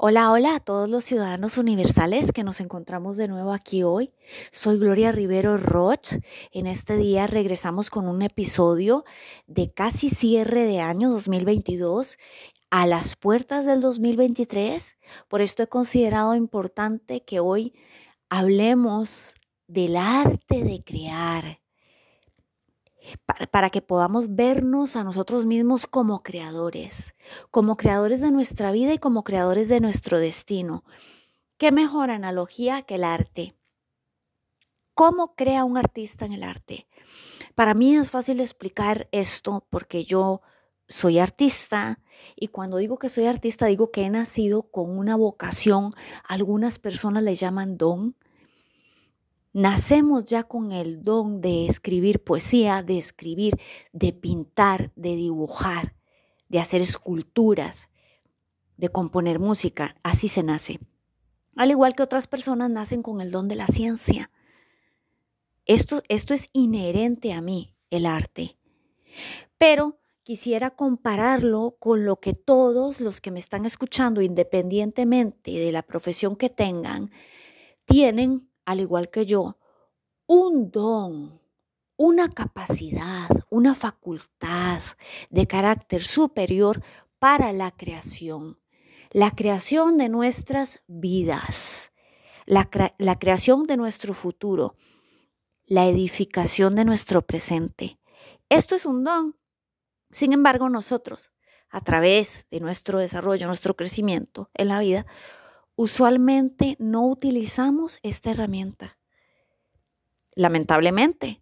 Hola, hola a todos los ciudadanos universales que nos encontramos de nuevo aquí hoy. Soy Gloria Rivero Roch. En este día regresamos con un episodio de casi cierre de año 2022 a las puertas del 2023. Por esto he considerado importante que hoy hablemos del arte de crear, para, que podamos vernos a nosotros mismos como creadores, como creadores de nuestra vida y como creadores de nuestro destino. ¿Qué mejor analogía que el arte? ¿Cómo crea un artista en el arte? Para mí es fácil explicar esto porque yo soy artista y cuando digo que soy artista digo que he nacido con una vocación, algunas personas le llaman don, Nacemos ya con el don de escribir poesía, de escribir, de pintar, de dibujar, de hacer esculturas, de componer música. Así se nace. Al igual que otras personas nacen con el don de la ciencia. Esto, esto es inherente a mí, el arte. Pero quisiera compararlo con lo que todos los que me están escuchando, independientemente de la profesión que tengan, tienen al igual que yo, un don, una capacidad, una facultad de carácter superior para la creación, la creación de nuestras vidas, la, creación de nuestro futuro, la edificación de nuestro presente. Esto es un don. Sin embargo, nosotros, a través de nuestro desarrollo, nuestro crecimiento en la vida, usualmente no utilizamos esta herramienta. Lamentablemente.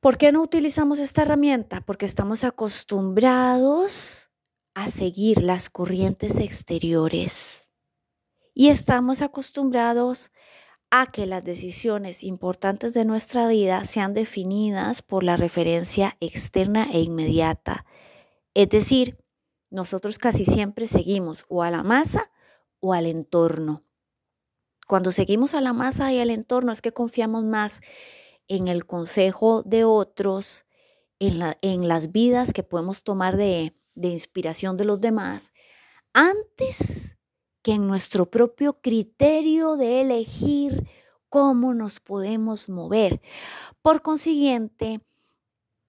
¿Por qué no utilizamos esta herramienta? Porque estamos acostumbrados a seguir las corrientes exteriores y estamos acostumbrados a que las decisiones importantes de nuestra vida sean definidas por la referencia externa e inmediata. Es decir, nosotros casi siempre seguimos o a la masa o al entorno. Cuando seguimos a la masa y al entorno es que confiamos más en el consejo de otros, en, las vidas que podemos tomar de, de inspiración de los demás, antes que en nuestro propio criterio de elegir cómo nos podemos mover. Por consiguiente,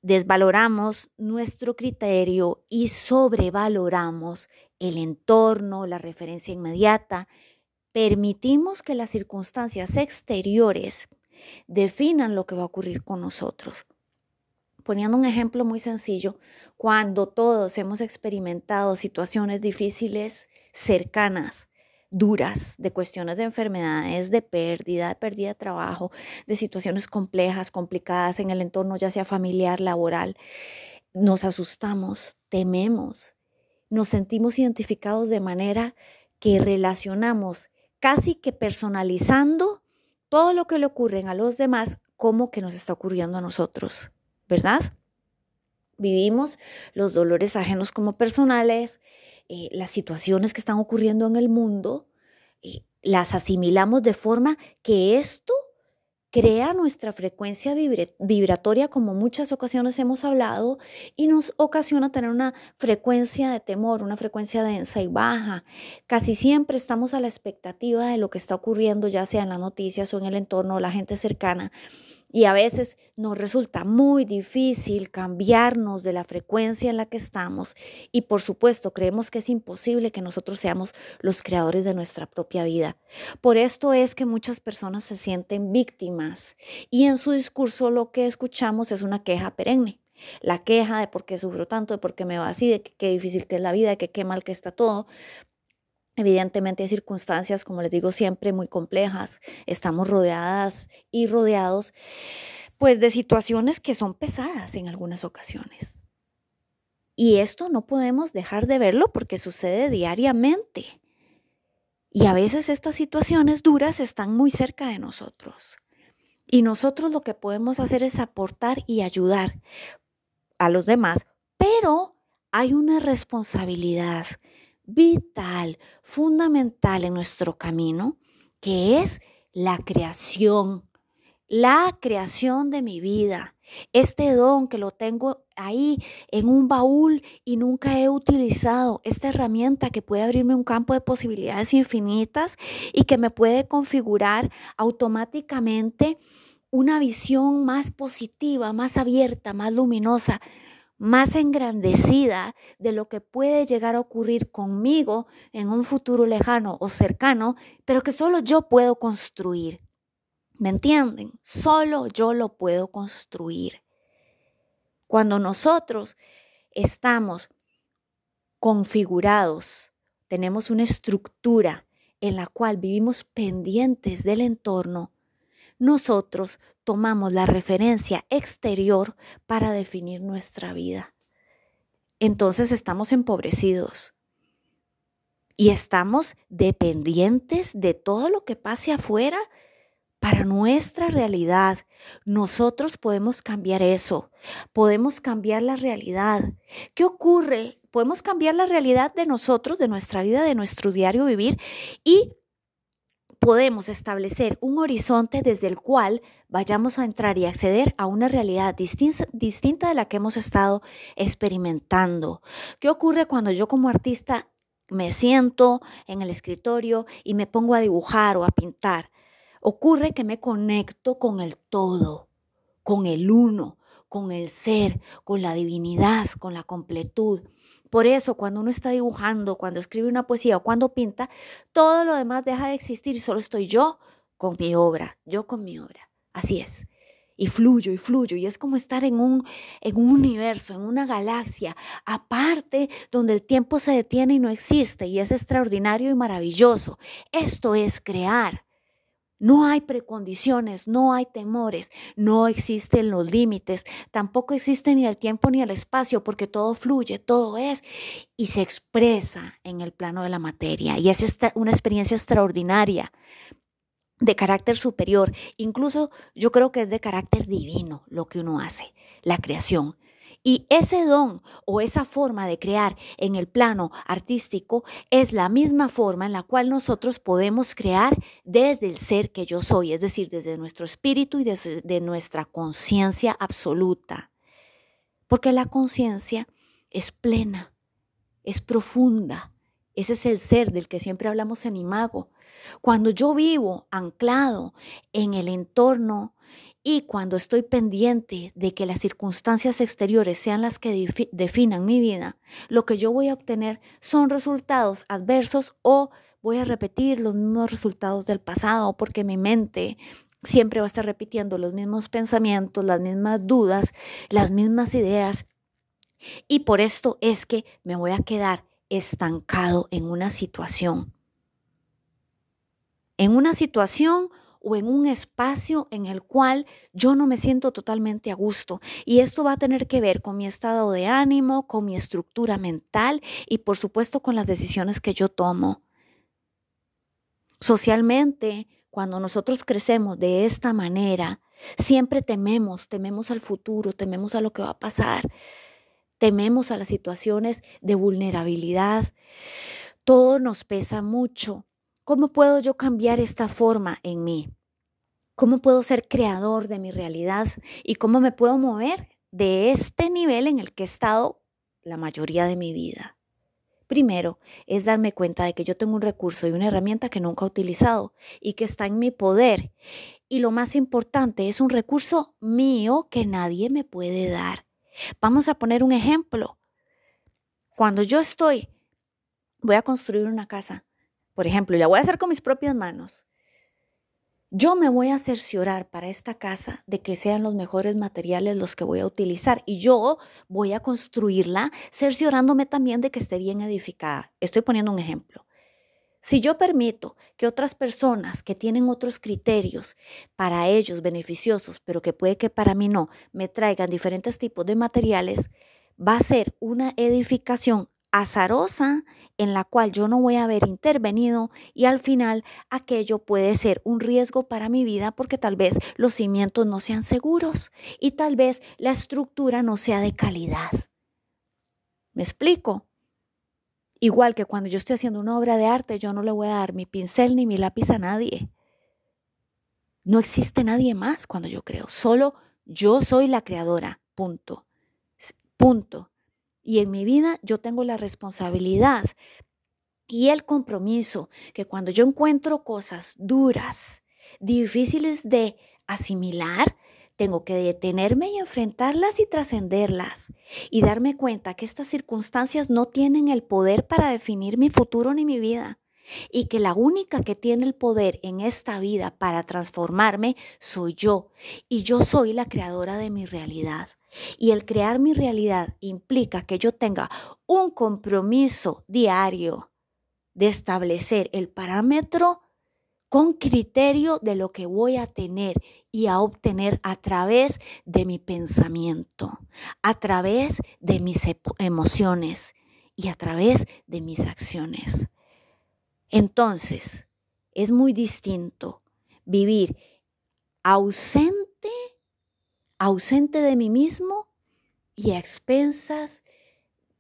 desvaloramos nuestro criterio y sobrevaloramos el entorno, la referencia inmediata. Permitimos que las circunstancias exteriores definan lo que va a ocurrir con nosotros. Poniendo un ejemplo muy sencillo, cuando todos hemos experimentado situaciones difíciles, cercanas, duras, de cuestiones de enfermedades, de pérdida, de pérdida de trabajo, de situaciones complejas, complicadas en el entorno, ya sea familiar, laboral, nos asustamos, tememos, nos sentimos identificados de manera que relacionamos casi que personalizando todo lo que le ocurre a los demás como que nos está ocurriendo a nosotros, ¿verdad? Vivimos los dolores ajenos como personales, eh, las situaciones que están ocurriendo en el mundo, eh, las asimilamos de forma que esto crea nuestra frecuencia vibratoria, como muchas ocasiones hemos hablado, y nos ocasiona tener una frecuencia de temor, una frecuencia densa y baja. Casi siempre estamos a la expectativa de lo que está ocurriendo, ya sea en las noticias o en el entorno o la gente cercana. Y a veces nos resulta muy difícil cambiarnos de la frecuencia en la que estamos y por supuesto creemos que es imposible que nosotros seamos los creadores de nuestra propia vida. Por esto es que muchas personas se sienten víctimas y en su discurso lo que escuchamos es una queja perenne. La queja de por qué sufro tanto, de por qué me va así, de qué difícil que es la vida, de que qué mal que está todo, Evidentemente hay circunstancias, como les digo siempre, muy complejas. Estamos rodeadas y rodeados pues de situaciones que son pesadas en algunas ocasiones. Y esto no podemos dejar de verlo porque sucede diariamente. Y a veces estas situaciones duras están muy cerca de nosotros. Y nosotros lo que podemos hacer es aportar y ayudar a los demás, pero hay una responsabilidad vital, fundamental en nuestro camino, que es la creación, la creación de mi vida. Este don que lo tengo ahí en un baúl y nunca he utilizado esta herramienta que puede abrirme un campo de posibilidades infinitas y que me puede configurar automáticamente una visión más positiva, más abierta, más luminosa, más engrandecida de lo que puede llegar a ocurrir conmigo en un futuro lejano o cercano, pero que solo yo puedo construir. ¿Me entienden? Solo yo lo puedo construir. Cuando nosotros estamos configurados, tenemos una estructura en la cual vivimos pendientes del entorno, nosotros tomamos la referencia exterior para definir nuestra vida. Entonces estamos empobrecidos y estamos dependientes de todo lo que pase afuera para nuestra realidad. Nosotros podemos cambiar eso, podemos cambiar la realidad. ¿Qué ocurre? Podemos cambiar la realidad de nosotros, de nuestra vida, de nuestro diario vivir y podemos establecer un horizonte desde el cual vayamos a entrar y acceder a una realidad distinta, de la que hemos estado experimentando. ¿Qué ocurre cuando yo como artista me siento en el escritorio y me pongo a dibujar o a pintar? Ocurre que me conecto con el todo, con el uno, con el ser, con la divinidad, con la completud. Por eso, cuando uno está dibujando, cuando escribe una poesía o cuando pinta, todo lo demás deja de existir y solo estoy yo con mi obra, yo con mi obra. Así es. Y fluyo y fluyo. Y es como estar en un, en un universo, en una galaxia, aparte donde el tiempo se detiene y no existe. Y es extraordinario y maravilloso. Esto es crear. No hay precondiciones, no hay temores, no existen los límites, tampoco existe ni el tiempo ni el espacio, porque todo fluye, todo es y se expresa en el plano de la materia. Y es una experiencia extraordinaria de carácter superior, incluso yo creo que es de carácter divino lo que uno hace, la creación. Y ese don o esa forma de crear en el plano artístico es la misma forma en la cual nosotros podemos crear desde el ser que yo soy, es decir, desde nuestro espíritu y desde nuestra conciencia absoluta. Porque la conciencia es plena, es profunda. Ese es el ser del que siempre hablamos en Imago. Cuando yo vivo anclado en el entorno y cuando estoy pendiente de que las circunstancias exteriores sean las que definan mi vida, lo que yo voy a obtener son resultados adversos o voy a repetir los mismos resultados del pasado porque mi mente siempre va a estar repitiendo los mismos pensamientos, las mismas dudas, las mismas ideas. Y por esto es que me voy a quedar estancado en una situación. En una situación o en un espacio en el cual yo no me siento totalmente a gusto. Y esto va a tener que ver con mi estado de ánimo, con mi estructura mental y por supuesto con las decisiones que yo tomo. Socialmente, cuando nosotros crecemos de esta manera, siempre tememos, tememos al futuro, tememos a lo que va a pasar, tememos a las situaciones de vulnerabilidad. Todo nos pesa mucho ¿Cómo puedo yo cambiar esta forma en mí? ¿Cómo puedo ser creador de mi realidad? ¿Y cómo me puedo mover de este nivel en el que he estado la mayoría de mi vida? Primero es darme cuenta de que yo tengo un recurso y una herramienta que nunca he utilizado y que está en mi poder. Y lo más importante, es un recurso mío que nadie me puede dar. Vamos a poner un ejemplo. Cuando yo estoy, voy a construir una casa por ejemplo, y la voy a hacer con mis propias manos, yo me voy a cerciorar para esta casa de que sean los mejores materiales los que voy a utilizar y yo voy a construirla cerciorándome también de que esté bien edificada. Estoy poniendo un ejemplo. Si yo permito que otras personas que tienen otros criterios para ellos beneficiosos, pero que puede que para mí no, me traigan diferentes tipos de materiales, va a ser una edificación azarosa en la cual yo no voy a haber intervenido y al final aquello puede ser un riesgo para mi vida porque tal vez los cimientos no sean seguros y tal vez la estructura no sea de calidad. ¿Me explico? Igual que cuando yo estoy haciendo una obra de arte, yo no le voy a dar mi pincel ni mi lápiz a nadie. No existe nadie más cuando yo creo, solo yo soy la creadora, punto. Punto. Y en mi vida yo tengo la responsabilidad y el compromiso que cuando yo encuentro cosas duras, difíciles de asimilar, tengo que detenerme y enfrentarlas y trascenderlas y darme cuenta que estas circunstancias no tienen el poder para definir mi futuro ni mi vida y que la única que tiene el poder en esta vida para transformarme soy yo y yo soy la creadora de mi realidad. Y el crear mi realidad implica que yo tenga un compromiso diario de establecer el parámetro con criterio de lo que voy a tener y a obtener a través de mi pensamiento, a través de mis emociones y a través de mis acciones. Entonces, es muy distinto vivir ausente, ausente de mí mismo y a expensas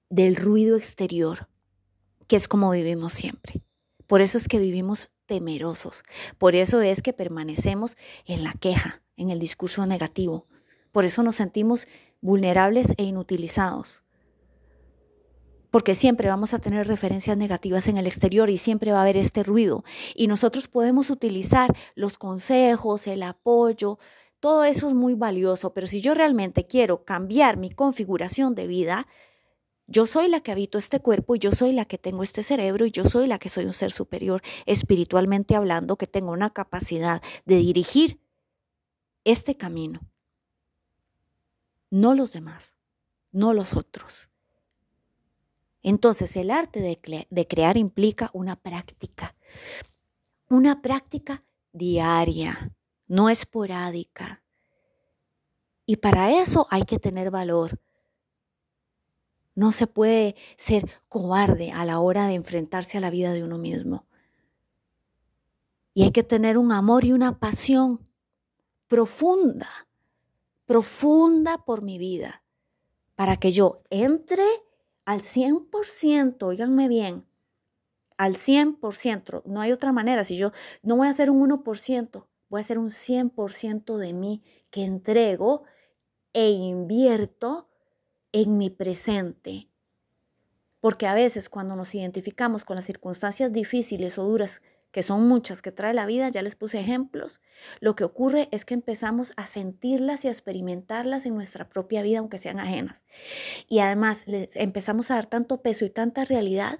del ruido exterior, que es como vivimos siempre. Por eso es que vivimos temerosos. Por eso es que permanecemos en la queja, en el discurso negativo. Por eso nos sentimos vulnerables e inutilizados. Porque siempre vamos a tener referencias negativas en el exterior y siempre va a haber este ruido. Y nosotros podemos utilizar los consejos, el apoyo, todo eso es muy valioso, pero si yo realmente quiero cambiar mi configuración de vida, yo soy la que habito este cuerpo y yo soy la que tengo este cerebro y yo soy la que soy un ser superior espiritualmente hablando, que tengo una capacidad de dirigir este camino. No los demás, no los otros. Entonces el arte de, de crear implica una práctica, una práctica diaria, no esporádica. Y para eso hay que tener valor no se puede ser cobarde a la hora de enfrentarse a la vida de uno mismo. Y hay que tener un amor y una pasión profunda, profunda por mi vida, para que yo entre al 100%, oíganme bien, al 100%, no hay otra manera, si yo no voy a hacer un 1%, voy a hacer un 100% de mí que entrego e invierto en mi presente. Porque a veces cuando nos identificamos con las circunstancias difíciles o duras, que son muchas que trae la vida, ya les puse ejemplos, lo que ocurre es que empezamos a sentirlas y a experimentarlas en nuestra propia vida, aunque sean ajenas. Y además les empezamos a dar tanto peso y tanta realidad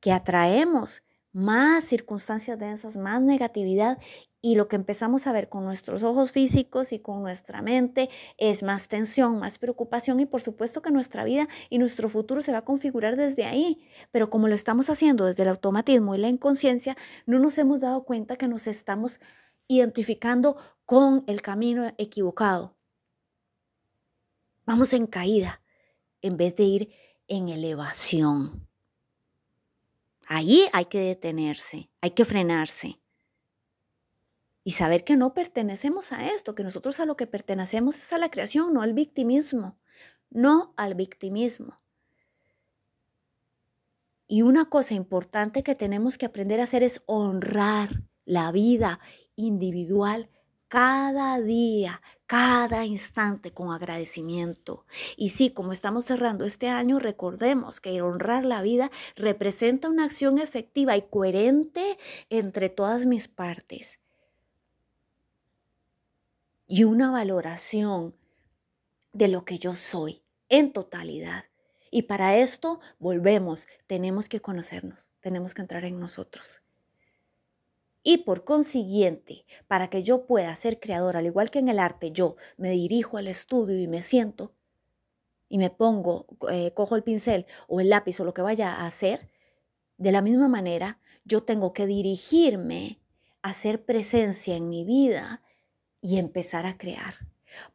que atraemos más circunstancias densas, más negatividad y lo que empezamos a ver con nuestros ojos físicos y con nuestra mente es más tensión, más preocupación y por supuesto que nuestra vida y nuestro futuro se va a configurar desde ahí. Pero como lo estamos haciendo desde el automatismo y la inconsciencia, no nos hemos dado cuenta que nos estamos identificando con el camino equivocado. Vamos en caída en vez de ir en elevación. Ahí hay que detenerse, hay que frenarse y saber que no pertenecemos a esto, que nosotros a lo que pertenecemos es a la creación, no al victimismo, no al victimismo. Y una cosa importante que tenemos que aprender a hacer es honrar la vida individual cada día, cada instante con agradecimiento. Y sí, como estamos cerrando este año, recordemos que honrar la vida representa una acción efectiva y coherente entre todas mis partes y una valoración de lo que yo soy en totalidad. Y para esto volvemos, tenemos que conocernos, tenemos que entrar en nosotros. Y por consiguiente, para que yo pueda ser creador, al igual que en el arte, yo me dirijo al estudio y me siento y me pongo, eh, cojo el pincel o el lápiz o lo que vaya a hacer, de la misma manera, yo tengo que dirigirme a hacer presencia en mi vida y empezar a crear.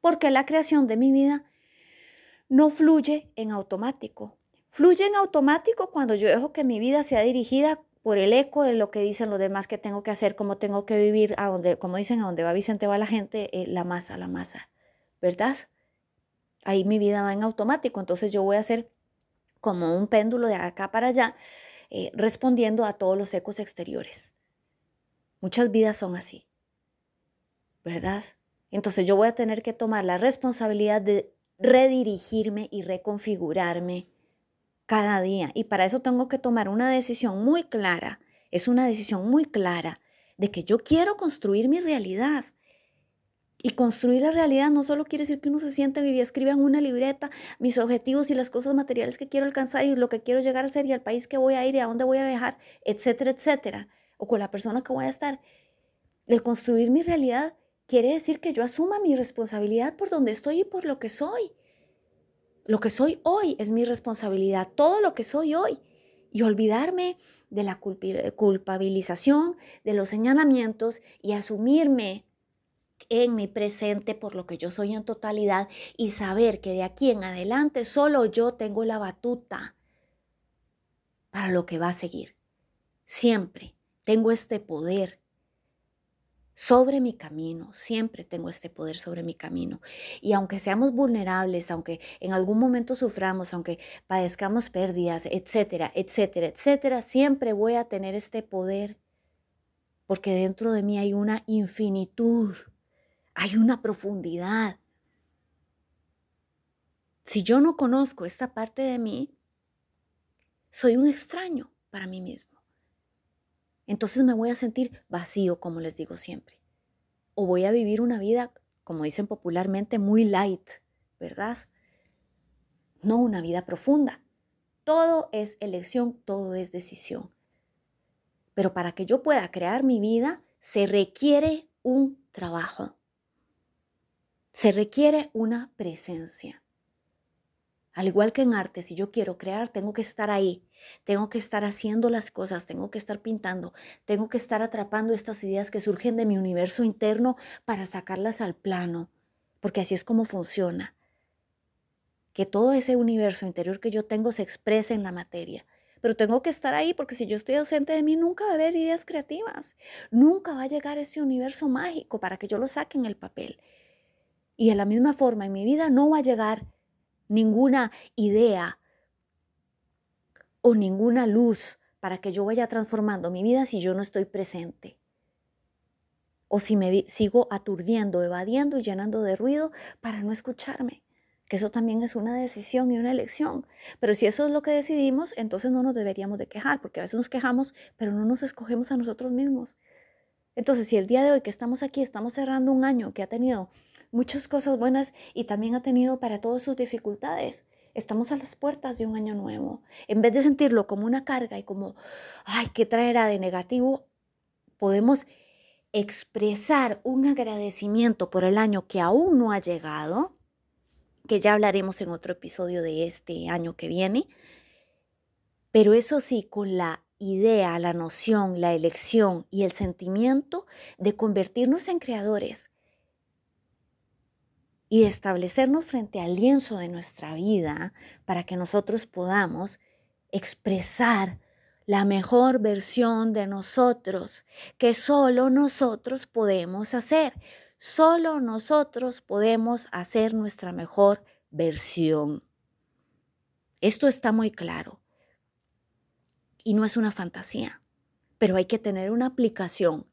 Porque la creación de mi vida no fluye en automático. Fluye en automático cuando yo dejo que mi vida sea dirigida por el eco de lo que dicen los demás que tengo que hacer, cómo tengo que vivir, a donde, como dicen, a donde va Vicente va la gente, eh, la masa, la masa, ¿verdad? Ahí mi vida va en automático, entonces yo voy a ser como un péndulo de acá para allá, eh, respondiendo a todos los ecos exteriores. Muchas vidas son así. ¿Verdad? Entonces yo voy a tener que tomar la responsabilidad de redirigirme y reconfigurarme cada día. Y para eso tengo que tomar una decisión muy clara. Es una decisión muy clara de que yo quiero construir mi realidad. Y construir la realidad no solo quiere decir que uno se siente y escriba en una libreta mis objetivos y las cosas materiales que quiero alcanzar y lo que quiero llegar a ser y al país que voy a ir y a dónde voy a viajar, etcétera, etcétera, o con la persona que voy a estar. El construir mi realidad quiere decir que yo asuma mi responsabilidad por donde estoy y por lo que soy. Lo que soy hoy es mi responsabilidad, todo lo que soy hoy. Y olvidarme de la culpabilización, de los señalamientos y asumirme en mi presente por lo que yo soy en totalidad y saber que de aquí en adelante solo yo tengo la batuta para lo que va a seguir. Siempre tengo este poder sobre mi camino, siempre tengo este poder sobre mi camino. Y aunque seamos vulnerables, aunque en algún momento suframos, aunque padezcamos pérdidas, etcétera, etcétera, etcétera, siempre voy a tener este poder porque dentro de mí hay una infinitud hay una profundidad. Si yo no conozco esta parte de mí, soy un extraño para mí mismo. Entonces me voy a sentir vacío, como les digo siempre. O voy a vivir una vida, como dicen popularmente, muy light, ¿verdad? No una vida profunda. Todo es elección, todo es decisión. Pero para que yo pueda crear mi vida, se requiere un trabajo se requiere una presencia. Al igual que en arte, si yo quiero crear, tengo que estar ahí, tengo que estar haciendo las cosas, tengo que estar pintando, tengo que estar atrapando estas ideas que surgen de mi universo interno para sacarlas al plano, porque así es como funciona. Que todo ese universo interior que yo tengo se exprese en la materia. Pero tengo que estar ahí porque si yo estoy ausente de mí, nunca va a haber ideas creativas. Nunca va a llegar ese universo mágico para que yo lo saque en el papel. Y de la misma forma, en mi vida no va a llegar ninguna idea o ninguna luz para que yo vaya transformando mi vida si yo no estoy presente. O si me sigo aturdiendo, evadiendo y llenando de ruido para no escucharme. Que eso también es una decisión y una elección. Pero si eso es lo que decidimos, entonces no nos deberíamos de quejar, porque a veces nos quejamos, pero no nos escogemos a nosotros mismos. Entonces, si el día de hoy que estamos aquí, estamos cerrando un año que ha tenido muchas cosas buenas y también ha tenido para todas sus dificultades. Estamos a las puertas de un año nuevo. En vez de sentirlo como una carga y como, ay, ¿qué traerá de negativo? Podemos expresar un agradecimiento por el año que aún no ha llegado, que ya hablaremos en otro episodio de este año que viene, pero eso sí, con la idea, la noción, la elección y el sentimiento de convertirnos en creadores, y establecernos frente al lienzo de nuestra vida para que nosotros podamos expresar la mejor versión de nosotros que solo nosotros podemos hacer. Solo nosotros podemos hacer nuestra mejor versión. Esto está muy claro y no es una fantasía, pero hay que tener una aplicación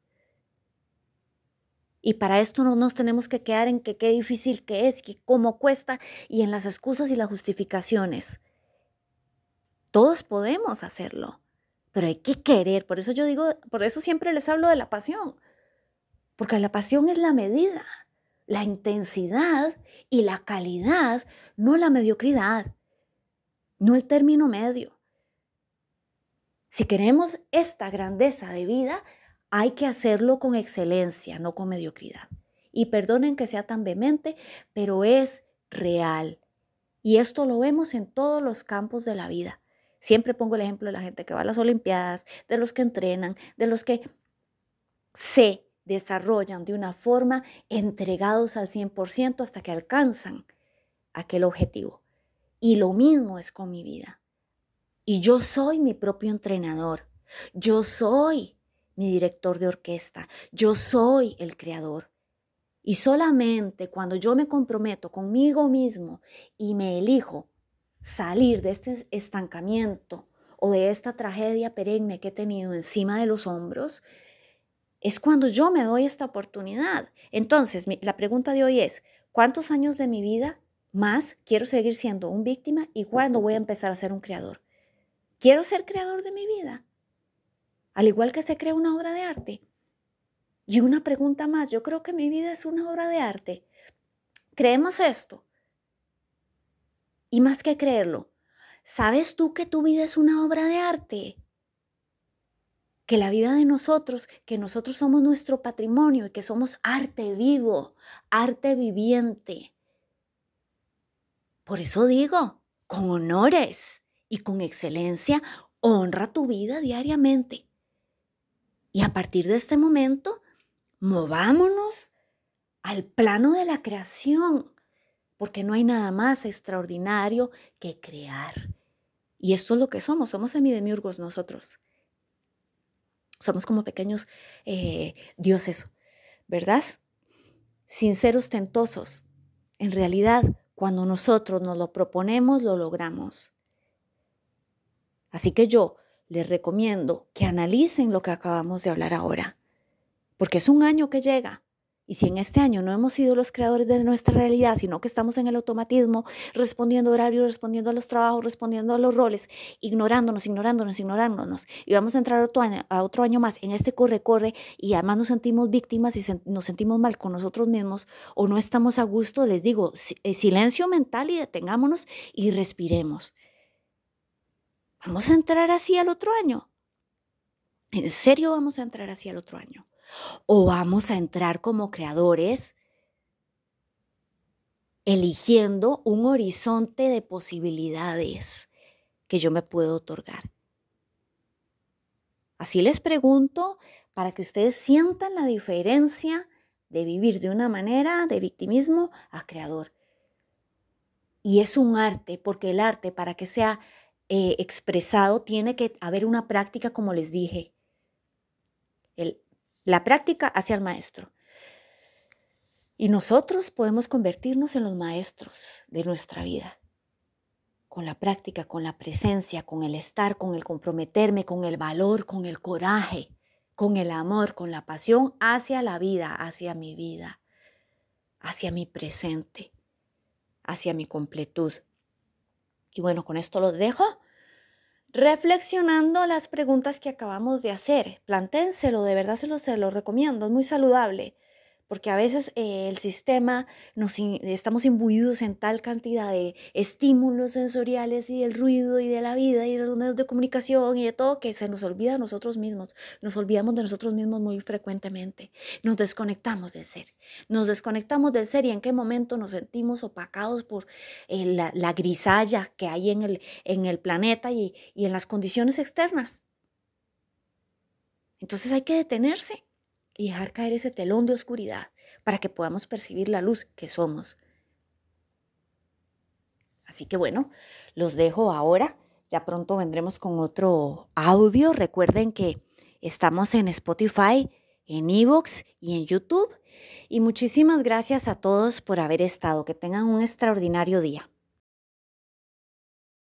y para esto no nos tenemos que quedar en que qué difícil que es, que cómo cuesta y en las excusas y las justificaciones. Todos podemos hacerlo, pero hay que querer. Por eso yo digo, por eso siempre les hablo de la pasión. Porque la pasión es la medida, la intensidad y la calidad, no la mediocridad, no el término medio. Si queremos esta grandeza de vida, hay que hacerlo con excelencia, no con mediocridad. Y perdonen que sea tan vehemente, pero es real. Y esto lo vemos en todos los campos de la vida. Siempre pongo el ejemplo de la gente que va a las Olimpiadas, de los que entrenan, de los que se desarrollan de una forma entregados al 100% hasta que alcanzan aquel objetivo. Y lo mismo es con mi vida. Y yo soy mi propio entrenador. Yo soy mi director de orquesta. Yo soy el creador. Y solamente cuando yo me comprometo conmigo mismo y me elijo salir de este estancamiento o de esta tragedia perenne que he tenido encima de los hombros, es cuando yo me doy esta oportunidad. Entonces, la pregunta de hoy es, ¿cuántos años de mi vida más quiero seguir siendo un víctima y cuándo voy a empezar a ser un creador. Quiero ser creador de mi vida, al igual que se crea una obra de arte. Y una pregunta más, yo creo que mi vida es una obra de arte. ¿Creemos esto? Y más que creerlo, ¿sabes tú que tu vida es una obra de arte? Que la vida de nosotros, que nosotros somos nuestro patrimonio y que somos arte vivo, arte viviente. Por eso digo, con honores y con excelencia, honra tu vida diariamente. Y a partir de este momento, movámonos al plano de la creación, porque no hay nada más extraordinario que crear. Y esto es lo que somos, somos semidemiurgos nosotros. Somos como pequeños eh, dioses, ¿verdad? Sin ser ostentosos. En realidad, cuando nosotros nos lo proponemos, lo logramos. Así que yo les recomiendo que analicen lo que acabamos de hablar ahora, porque es un año que llega. Y si en este año no hemos sido los creadores de nuestra realidad, sino que estamos en el automatismo, respondiendo horarios, respondiendo a los trabajos, respondiendo a los roles, ignorándonos, ignorándonos, ignorándonos, y vamos a entrar otro año, a otro año más en este corre-corre y además nos sentimos víctimas y nos sentimos mal con nosotros mismos o no estamos a gusto, les digo, eh, silencio mental y detengámonos y respiremos. ¿Vamos a entrar así al otro año? ¿En serio vamos a entrar así al otro año? o vamos a entrar como creadores eligiendo un horizonte de posibilidades que yo me puedo otorgar. Así les pregunto para que ustedes sientan la diferencia de vivir de una manera de victimismo a creador. Y es un arte, porque el arte para que sea eh, expresado tiene que haber una práctica, como les dije. El la práctica hacia el maestro. Y nosotros podemos convertirnos en los maestros de nuestra vida. Con la práctica, con la presencia, con el estar, con el comprometerme, con el valor, con el coraje, con el amor, con la pasión hacia la vida, hacia mi vida, hacia mi presente, hacia mi completud. Y bueno, con esto los dejo reflexionando las preguntas que acabamos de hacer. Planténselo, de verdad se lo, se lo recomiendo, es muy saludable porque a veces eh, el sistema nos estamos imbuidos en tal cantidad de estímulos sensoriales y del ruido y de la vida y de los medios de comunicación y de todo que se nos olvida a nosotros mismos, nos olvidamos de nosotros mismos muy frecuentemente, nos desconectamos del ser, nos desconectamos del ser y en qué momento nos sentimos opacados por eh, la, la, grisalla que hay en el, en el planeta y, y en las condiciones externas. Entonces hay que detenerse y dejar caer ese telón de oscuridad para que podamos percibir la luz que somos. Así que bueno, los dejo ahora. Ya pronto vendremos con otro audio. Recuerden que estamos en Spotify, en Evox y en YouTube. Y muchísimas gracias a todos por haber estado. Que tengan un extraordinario día.